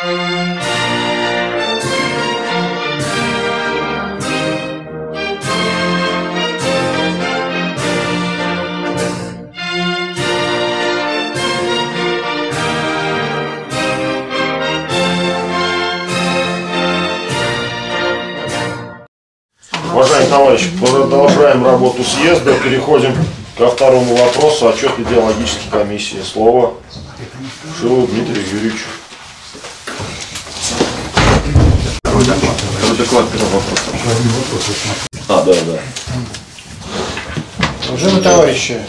Уважаемые товарищи, продолжаем работу съезда. Переходим ко второму вопросу. Отчет идеологической комиссии. Слово Шилову Дмитрию Юрьевичу. Доклад. Второй доклад первого вопроса. А, да, да. Уважаемые товарищи,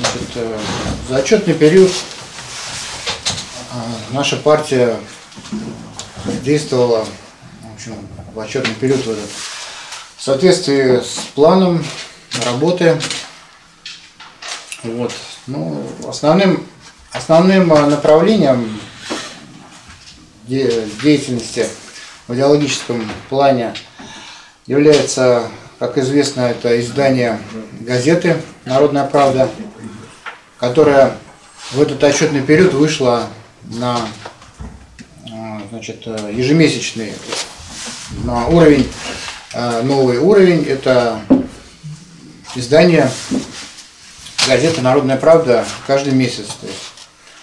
значит, э, за отчетный период э, наша партия действовала в, общем, в отчетный период в, этот, в соответствии с планом работы. Вот. Ну, основным, основным э, направлением деятельности в идеологическом плане является, как известно, это издание газеты «Народная правда», которая в этот отчетный период вышла на э, значит, ежемесячный на уровень, э, новый уровень. Это издание газеты «Народная правда» каждый месяц. То есть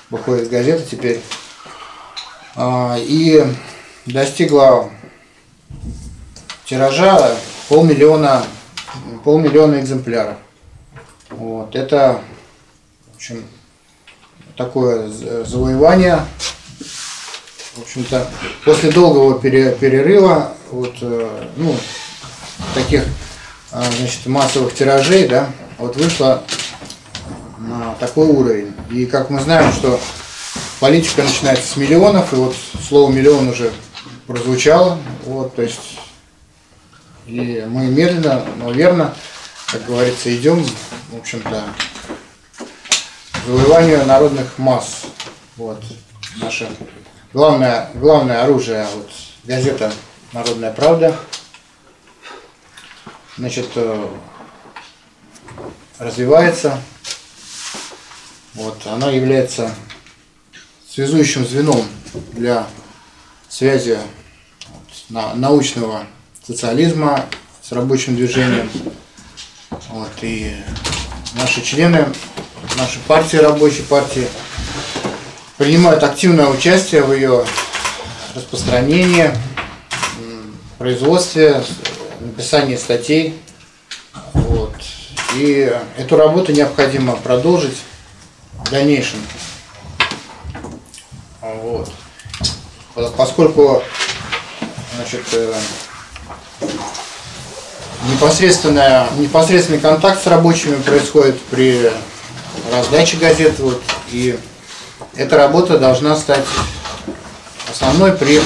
выходит газета теперь. А, И достигла тиража полмиллиона, полмиллиона экземпляров. Вот. Это, в общем, такое завоевание. В общем-то, после долгого пере- перерыва, вот, э, ну, таких а, значит, массовых тиражей, да, вот вышло на такой уровень. И как мы знаем, что политика начинается с миллионов, и вот слово миллион уже прозвучало, вот, то есть и мы медленно, но верно, как говорится, идем, в общем-то, к завоеванию народных масс. Вот. Наше главное, главное оружие, вот, газета «Народная правда». Значит, э, развивается. Вот, она является связующим звеном для связи научного социализма с рабочим движением. Вот, и наши члены, наши партии, рабочей партии, принимают активное участие в ее распространении, производстве, написании статей. Вот. И эту работу необходимо продолжить в дальнейшем. Вот. По- Поскольку значит, э, непосредственная, непосредственный контакт с рабочими происходит при раздаче газет. Вот, и эта работа должна стать основной при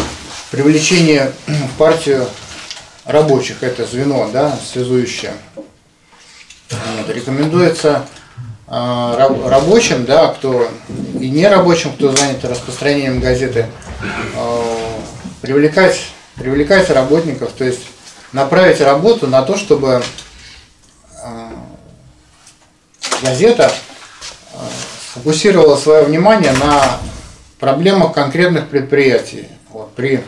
привлечении в партию рабочих. Это звено, да, связующее. Вот, рекомендуется а, рабочим, да, кто и не рабочим, кто занят распространением газеты, а, привлекать, привлекать работников, то есть направить работу на то, чтобы а, газета сфокусировала свое внимание на проблемах конкретных предприятий. Вот, при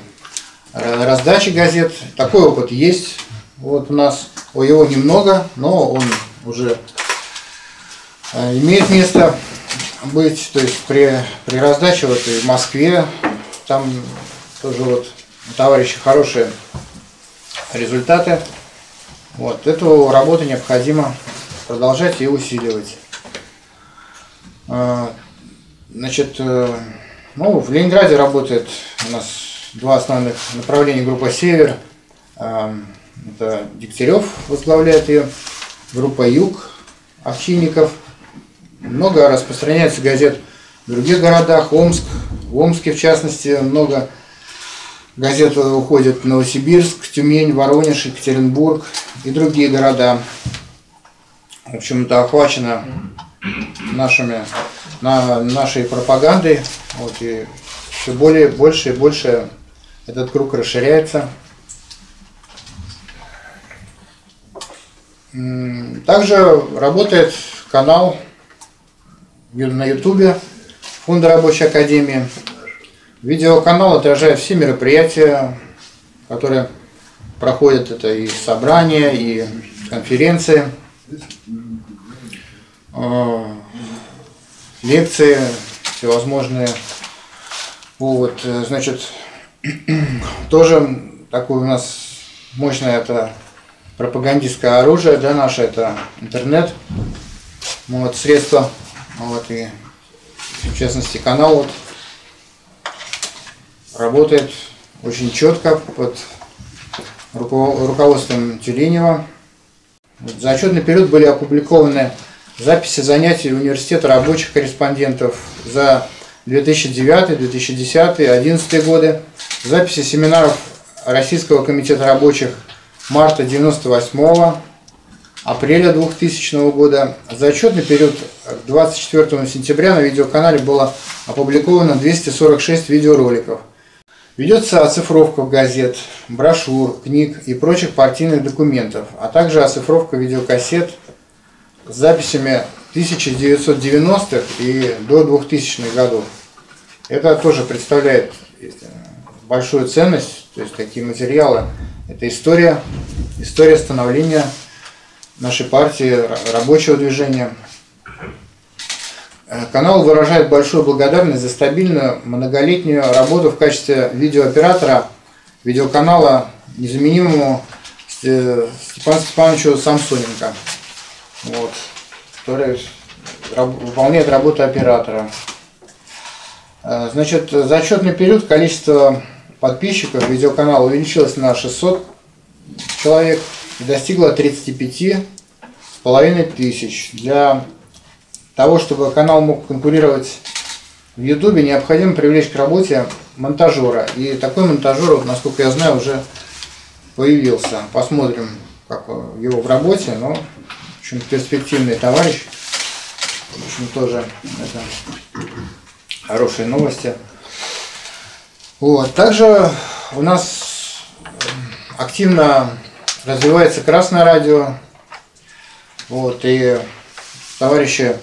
ра- раздаче газет такой опыт есть. Вот у нас о, его немного, но он уже э, имеет место быть. То есть при, при раздаче вот и в Москве там тоже вот у товарищей хорошие результаты. Вот эту работу необходимо продолжать и усиливать. А, Значит, э, ну, в Ленинграде работает у нас два основных направления группа «Север». А, Это Дегтярев возглавляет ее, группа «Юг» Овчинников. Много распространяется газет в других городах, Омск, в Омске в частности много газет уходит в Новосибирск, Тюмень, Воронеж, Екатеринбург и другие города. В общем-то, охвачено нашими, на, нашей пропагандой. Вот, и все более, больше и больше этот круг расширяется. Также работает канал на Ютубе Фонда Рабочей Академии. Видеоканал отражает все мероприятия, которые проходят. Это и собрания, и конференции, э, лекции всевозможные. Вот, э, значит, тоже такое у нас мощное это пропагандистское оружие, да, наше это интернет, вот, средства, вот, и в частности канал вот работает очень четко под руководством Тюленева. За отчетный период были опубликованы записи занятий университета рабочих корреспондентов за 2009, 2010, 2011 годы, записи семинаров Российского комитета рабочих марта 98 апреля 2000 года. За отчетный период 24 сентября на видеоканале было опубликовано 246 видеороликов – Ведется оцифровка газет, брошюр, книг и прочих партийных документов, а также оцифровка видеокассет с записями 1990-х и до 2000-х годов. Это тоже представляет большую ценность, то есть такие материалы. Это история, история становления нашей партии, рабочего движения. Э, канал выражает большую благодарность за стабильную многолетнюю работу в качестве видеооператора видеоканала незаменимому Степану Степановичу Самсоненко, вот, который выполняет работу оператора. Э, значит, за отчетный период количество подписчиков видеоканала увеличилось на 600 человек и достигло 35 с половиной тысяч. Для того, чтобы канал мог конкурировать в Ютубе, необходимо привлечь к работе монтажера. И такой монтажер, насколько я знаю, уже появился. Посмотрим, как его в работе. Но, в общем, перспективный товарищ. В общем, тоже это хорошие новости. Вот. Также у нас активно развивается красное радио. Вот, и товарищи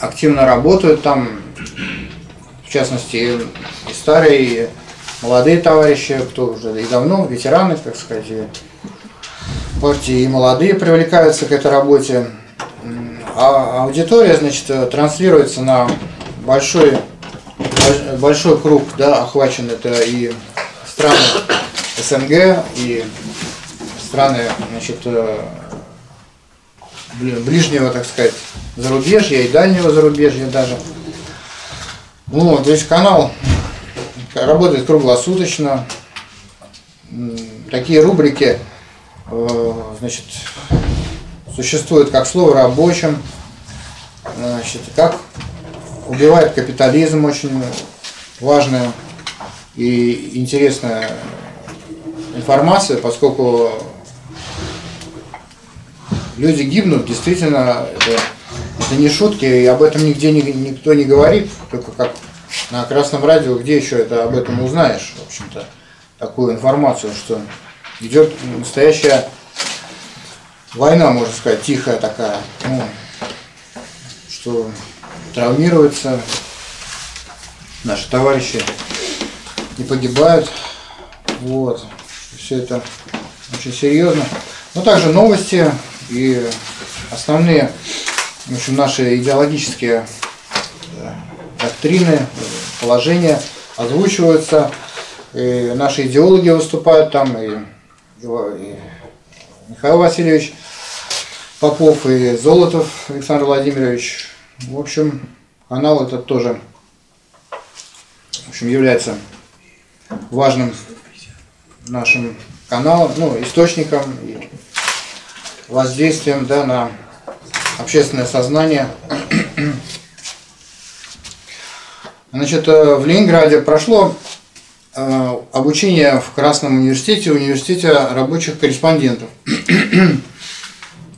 активно работают там, в частности, и старые, и молодые товарищи, кто уже и давно, ветераны, так сказать, партии, и молодые привлекаются к этой работе. А аудитория, значит, транслируется на большой, большой круг, да, охвачен это и страны СНГ, и страны, значит, э, ближнего, так сказать, зарубежья и дальнего зарубежья даже. Вот, здесь канал работает круглосуточно. Такие рубрики, э, значит, существуют как слово рабочим, значит, как убивает капитализм, очень важная и интересная информация, поскольку люди гибнут, действительно, это, это не шутки, и об этом нигде не, никто не говорит, только как на Красном радио, где еще это об этом узнаешь, в общем-то, такую информацию, что идет настоящая война, можно сказать, тихая такая, ну, что травмируются наши товарищи, не погибают, вот, все это очень серьезно. Но также новости и основные в общем, наши идеологические э, доктрины, положения озвучиваются. И наши идеологи выступают там, и, и Михаил Васильевич Попов, и Золотов Александр Владимирович. В общем, канал этот тоже в общем, является важным нашим каналом, ну, источником и воздействием да, на общественное сознание. Значит, э, в Ленинграде прошло э, обучение в Красном университете, университете рабочих корреспондентов.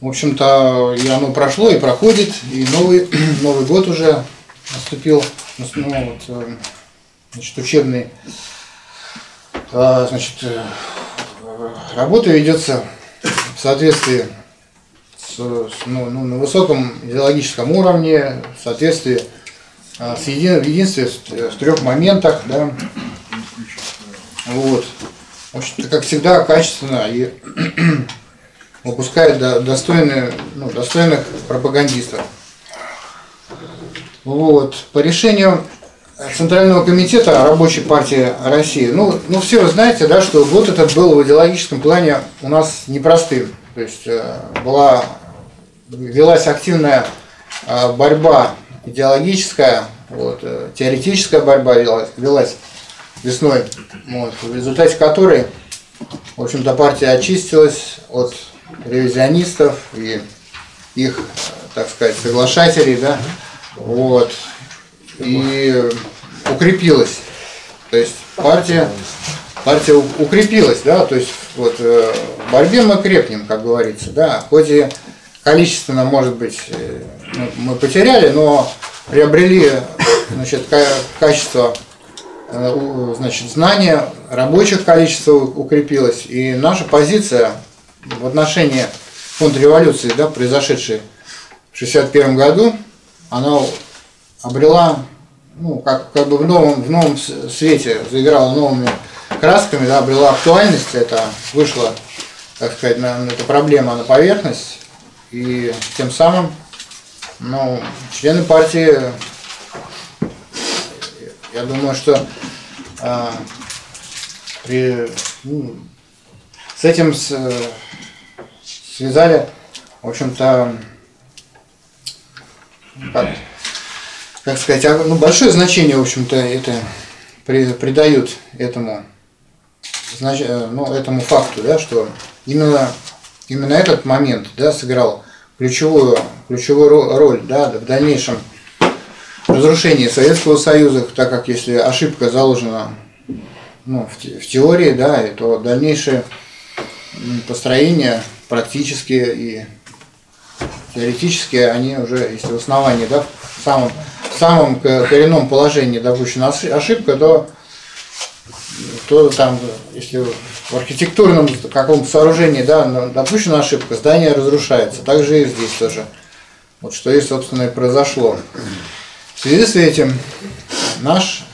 В общем-то, и оно прошло и проходит, и новый, Новый год уже наступил, ну, вот, э, значит, учебный. Значит, работа ведется в соответствии с, ну, ну, на высоком идеологическом уровне, в соответствии а, с еди- в единстве в, в трех моментах, да. Вот. Как всегда, качественно и выпускает до- достойные, ну, достойных пропагандистов. Вот. По решению Центрального комитета Рабочей партии России, ну, ну все знаете, да, что год этот был в идеологическом плане у нас непростым. То есть э, была, велась активная э, борьба идеологическая, вот, э, теоретическая борьба велась, велась весной, вот, в результате которой, в общем-то, партия очистилась от ревизионистов и их, э, так сказать, соглашателей, да, вот, и укрепилась. То есть партия, партия укрепилась, да, то есть вот э, в борьбе мы крепнем, как говорится, да, хоть и количественно, может быть, э, ну, мы потеряли, но приобрели, значит, ка- качество, э, значит, знания, рабочих количество укрепилось, и наша позиция в отношении контрреволюции, да, произошедшей в 61 году, она обрела, ну, как, как бы в новом, в новом свете, заиграла новыми красками, да, обрела актуальность, это вышло, так сказать, на, эта проблема на поверхность, и тем самым, ну, члены партии, я думаю, что а, при, ну, с этим с- связали, в общем-то, как, как сказать, а, ну, большое значение, в общем-то, это при- придают этому, знач- э, ну, этому факту, да, что именно, именно этот момент да, сыграл ключевую, ключевую ро- роль да, в дальнейшем разрушении Советского Союза, так как если ошибка заложена ну, в, в теории, да, то дальнейшее построение практические и теоретически они уже, если в основании, да, в самом, самом ко- коренном положении допущена оши- ошибка, то, то там, если в архитектурном каком-то сооружении, да, допущена ошибка, здание разрушается. Так же и здесь тоже. Вот что и, собственно, и произошло. В связи с этим наш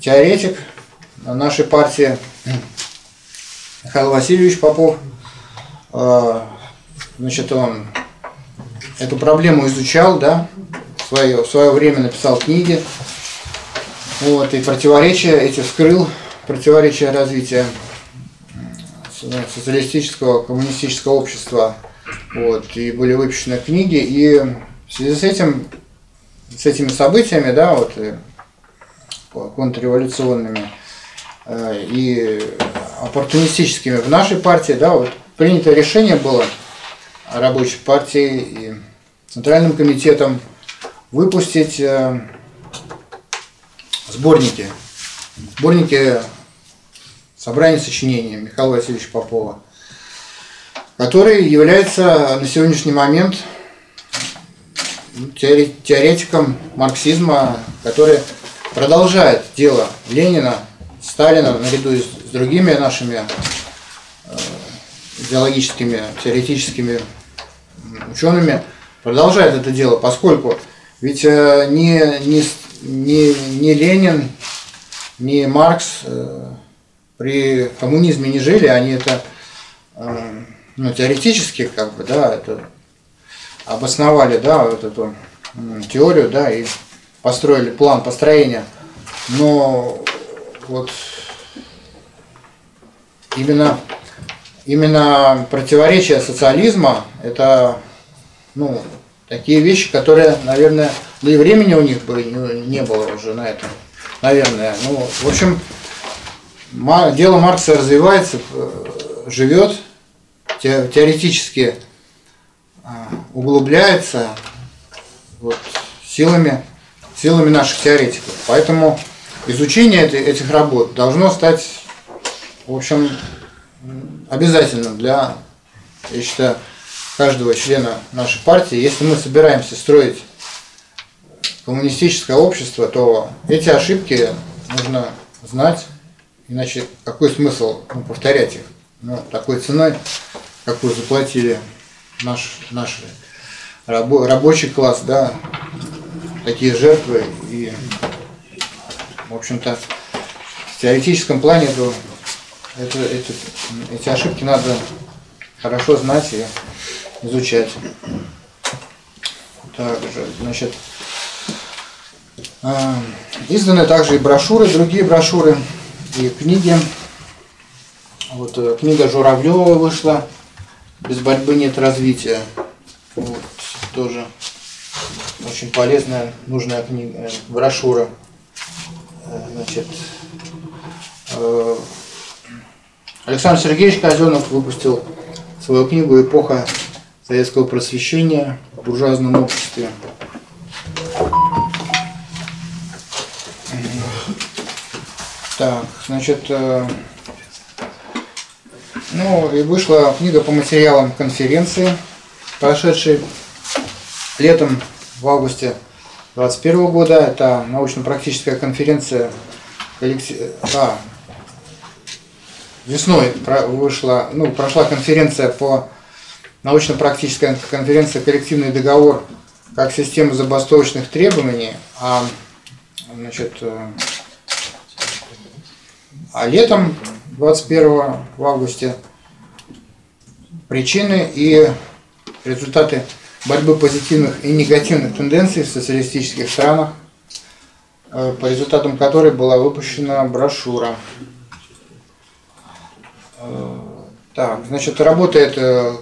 теоретик нашей партии Михаил Васильевич Попов, э, значит, он эту проблему изучал, да, свое, в свое время написал книги, вот, и противоречия эти вскрыл, противоречия развития социалистического, коммунистического общества, вот, и были выпущены книги, и в связи с этим, с этими событиями, да, вот, э, контрреволюционными э, и оппортунистическими в нашей партии, да, вот, принято решение было рабочей партии и Центральным комитетом выпустить э, сборники. Сборники собрания сочинений Михаила Васильевича Попова, который является на сегодняшний момент теоре- теоретиком марксизма, который продолжает дело Ленина, Сталина наряду с другими нашими э, идеологическими, теоретическими учеными, продолжает это дело, поскольку ведь ни, с- ни, ни Ленин, ни Маркс э, при коммунизме не жили, они это э, ну, теоретически как бы, да, это обосновали, да, вот эту теорию, да, и построили план построения. Но вот именно, именно противоречие социализма это ну, такие вещи, которые, наверное, да и времени у них бы не, было уже на это, наверное. Ну, в общем, дело Маркса развивается, э, живет, те- теоретически а, углубляется вот, силами, силами наших теоретиков. Поэтому изучение эти- этих работ должно стать, в общем, обязательным для, я считаю, каждого члена нашей партии. Если мы собираемся строить коммунистическое общество, то эти ошибки нужно знать, иначе какой смысл ну, повторять их? Ну, такой ценой, какую заплатили наш, наш рабо- рабочий класс, да, такие жертвы. И, в общем-то, в теоретическом плане то это, это, эти ошибки надо хорошо знать и изучать. Также, значит, э, изданы также и брошюры, другие брошюры и книги. Вот э, книга Журавлева вышла «Без борьбы нет развития». Вот, тоже очень полезная, нужная книга, э, брошюра. Значит, Александр Сергеевич Казенов выпустил свою книгу «Эпоха советского просвещения в буржуазном обществе». Так, значит, э, ну и вышла книга по материалам конференции, прошедшей летом в августе 2021 года. Это научно-практическая конференция а, весной вышла, ну, прошла конференция по научно-практической конференции «Коллективный договор как система забастовочных требований», а, значит, э, а летом 21 в августе причины и результаты борьбы позитивных и негативных тенденций в социалистических странах, э, по результатам которой была выпущена брошюра. Так, значит, работает э,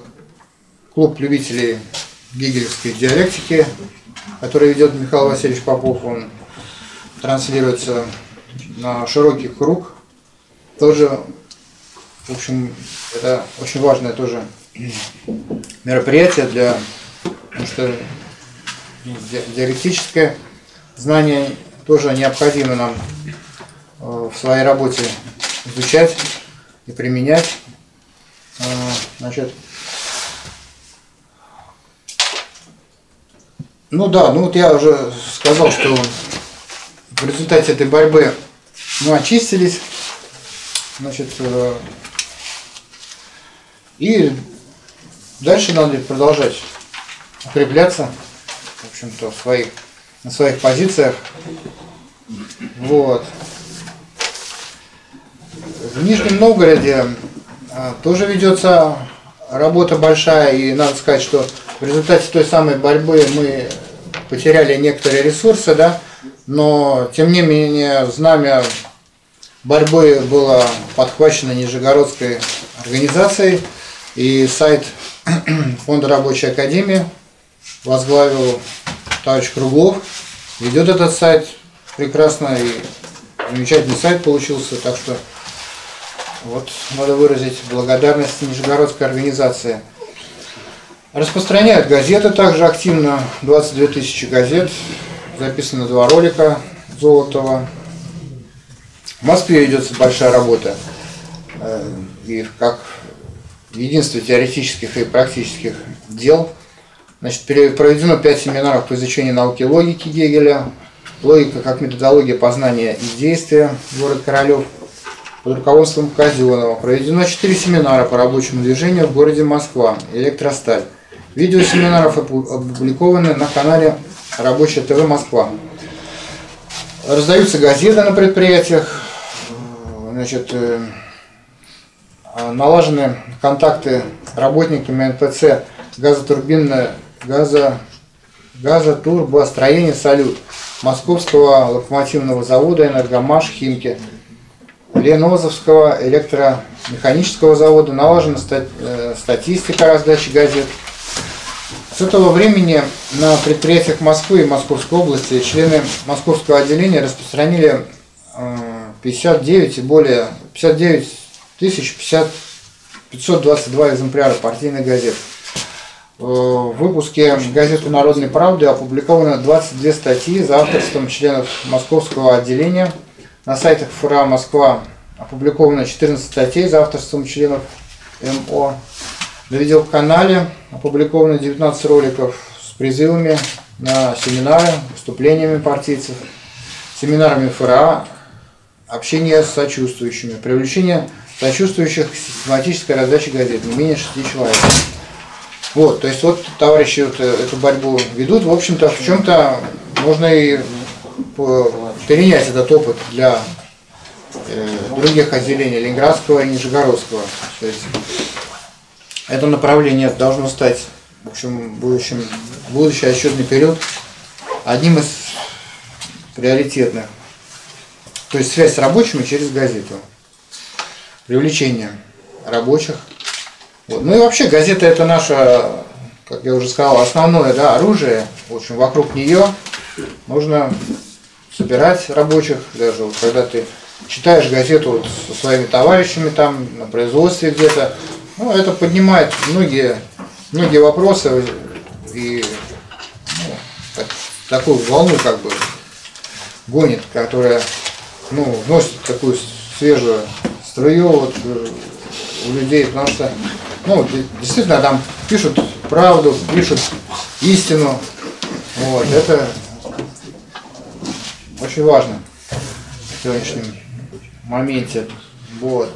клуб любителей гегелевской диалектики, который ведет Михаил Васильевич Попов. Он транслируется на широкий круг. Тоже, в общем, это очень важное тоже мероприятие для, потому что диалектическое знание тоже необходимо нам э, в своей работе изучать и применять. А, значит, ну да, ну вот я уже сказал, что в результате этой борьбы мы очистились, значит, э, и дальше надо продолжать укрепляться, в общем-то, своих, на своих позициях. Вот. В Нижнем Новгороде а, тоже ведется работа большая, и надо сказать, что в результате той самой борьбы мы потеряли некоторые ресурсы, да, но тем не менее знамя борьбы было подхвачено Нижегородской организацией, и сайт Фонда Рабочей Академии возглавил товарищ Круглов. Ведет этот сайт прекрасно и замечательный сайт получился, так что вот надо выразить благодарность Нижегородской организации. Распространяют газеты также активно, 22 тысячи газет, записано два ролика Золотого. В Москве ведется большая работа, э, и как единство теоретических и практических дел. Значит, проведено пять семинаров по изучению науки логики Гегеля, логика как методология познания и действия, город Королев – под руководством Казенова проведено 4 семинара по рабочему движению в городе Москва. «Электросталь». Видео семинаров опубликованы на канале Рабочая ТВ Москва. Раздаются газеты на предприятиях, значит, э, налажены контакты с работниками НПЦ газотурбинное газо, газотурбостроение «Салют» Московского локомотивного завода «Энергомаш» Химки – Ленозовского электромеханического завода, налажена э, статистика раздачи газет. С этого времени на предприятиях Москвы и Московской области члены московского отделения распространили 59 э, и более 59 тысяч 50, 522 экземпляра партийных газет. В выпуске газеты «Народной правды» опубликовано 22 статьи за авторством членов московского отделения – на сайтах ФРА Москва опубликовано 14 статей за авторством членов МО. На видеоканале опубликовано 19 роликов с призывами на семинары, выступлениями партийцев, семинарами ФРА, общение с сочувствующими, привлечение сочувствующих к систематической раздаче газет, не менее 6 человек. Вот, то есть вот товарищи вот э, эту борьбу ведут, в общем-то, в чем-то можно и перенять этот опыт для э, других отделений Ленинградского и Нижегородского. То есть это направление должно стать, в общем, будущем, будущий отчетный период одним из приоритетных. То есть связь с рабочими через газету. Привлечение рабочих. Вот. Ну и вообще газета это наше, как я уже сказал, основное да, оружие. В общем, вокруг нее нужно собирать рабочих, даже вот когда ты читаешь газету вот со своими товарищами там на производстве где-то, ну, это поднимает многие, многие вопросы и ну, так- такую волну как бы гонит, которая ну, вносит такую свежую струю вот, э, у людей, потому что ну, де- действительно там пишут правду, пишут истину. Вот, это очень важно в сегодняшнем моменте. Вот.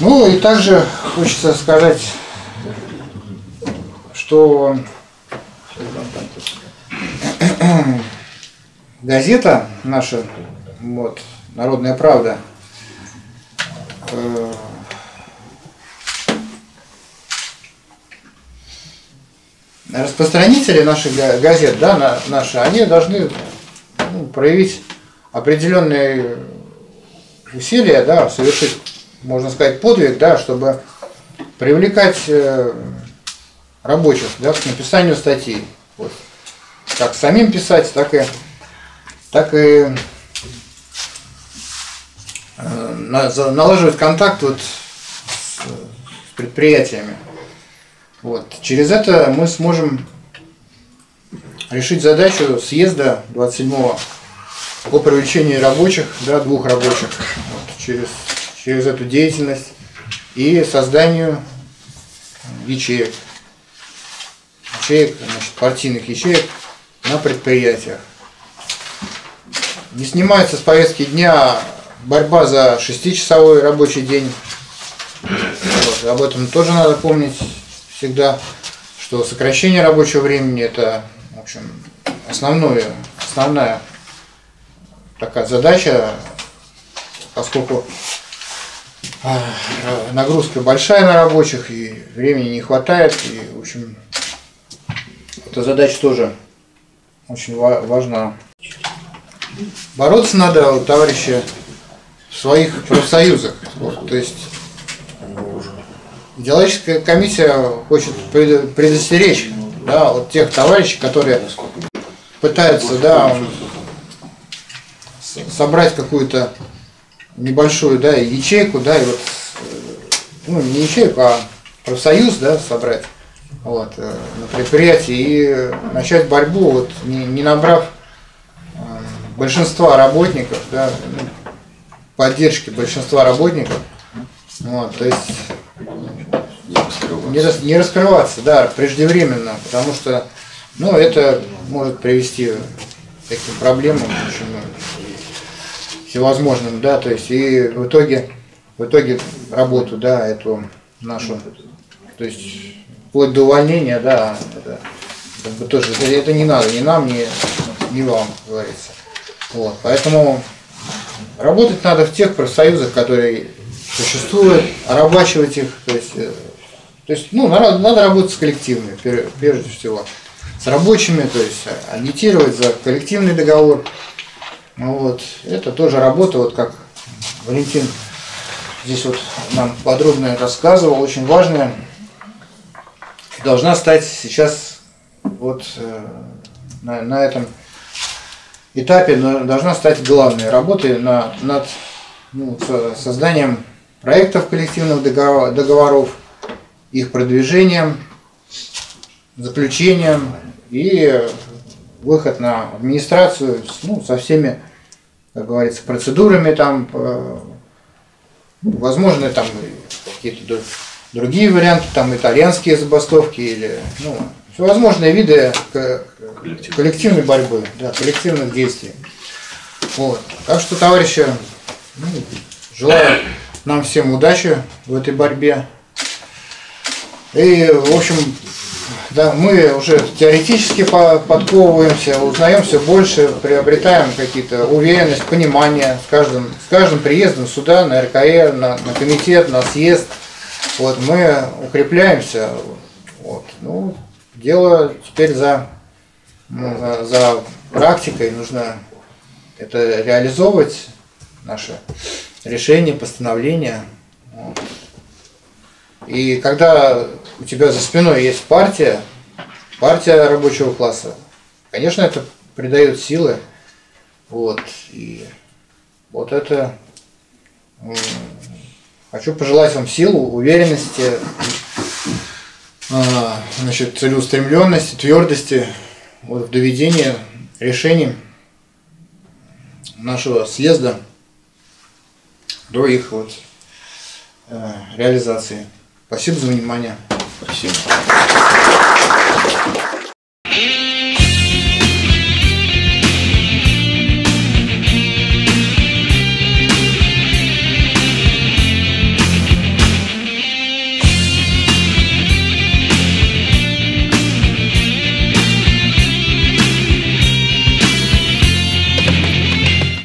Ну и также хочется сказать, что газета наша, вот, Народная правда, э, распространители наших га- газет, да, на- наши, они должны ну, проявить определенные усилия, да, совершить, можно сказать, подвиг, да, чтобы привлекать э, рабочих, да, к написанию статей. Вот. Как самим писать, так и, так и э, налаживать контакт вот с предприятиями. Вот. Через это мы сможем решить задачу съезда 27-го по привлечению рабочих, да, двух рабочих, вот, через, через эту деятельность и созданию ячеек, ячеек, значит, партийных ячеек на предприятиях. Не снимается с повестки дня борьба за шестичасовой рабочий день. Вот, об этом тоже надо помнить всегда, что сокращение рабочего времени это, в общем, основное, основная такая задача, поскольку нагрузка большая на рабочих и времени не хватает, и, в общем, эта задача тоже очень ва- важна. Бороться надо, вот, товарищи, в своих профсоюзах. Вот, то есть идеологическая комиссия хочет пред- предостеречь да, вот тех товарищей, которые пытаются да, собрать какую-то небольшую да, ячейку, да, и вот, э, ну, не ячейку, а профсоюз, да, собрать вот, э, на предприятии и начать борьбу, вот, не, не набрав э, большинства работников, да, ну, поддержки большинства работников, вот, то есть не, рас- не раскрываться, да, преждевременно, потому что, ну, это может привести к таким проблемам, очень, ну, всевозможным, да, то есть и в итоге, в итоге работу, да, эту нашу, то есть вплоть до увольнения, да, это, как бы тоже, это, не надо ни нам, ни, ни вам, говорится. Вот, поэтому работать надо в тех профсоюзах, которые существуют, орабачивать их, то есть, э, то есть ну, надо, надо работать с коллективами, прежде всего, с рабочими, то есть агитировать за коллективный договор. Ну Вот. Это тоже работа, вот как Валентин здесь вот нам подробно рассказывал, очень важная. Должна стать сейчас вот э, на, на этом этапе должна стать главной работой на, над ну, со- созданием проектов коллективных договор- договоров, их продвижением, заключением и выход на администрацию ну, со всеми, как говорится, процедурами там, э, ну, возможно, там какие-то дру- другие варианты, там итальянские забастовки или ну, всевозможные виды к- коллективной борьбы, да, коллективных действий. Вот. Так что, товарищи, ну, желаю нам всем удачи в этой борьбе. И, в общем, да, мы уже теоретически по- подковываемся, узнаем все больше, приобретаем какие-то уверенность, понимание с каждым, с каждым приездом сюда, на РКР, на, на комитет, на съезд. Вот, мы укрепляемся. Вот, ну, дело теперь за, ну, за практикой, нужно это реализовывать, наши решения, постановления. Вот. И когда у тебя за спиной есть партия, партия рабочего класса, конечно, это придает силы. Вот. И вот это хочу пожелать вам силу, уверенности, а, значит, целеустремленности, твердости вот, в доведении решений нашего съезда до их вот, э, реализации. Спасибо за внимание. Спасибо.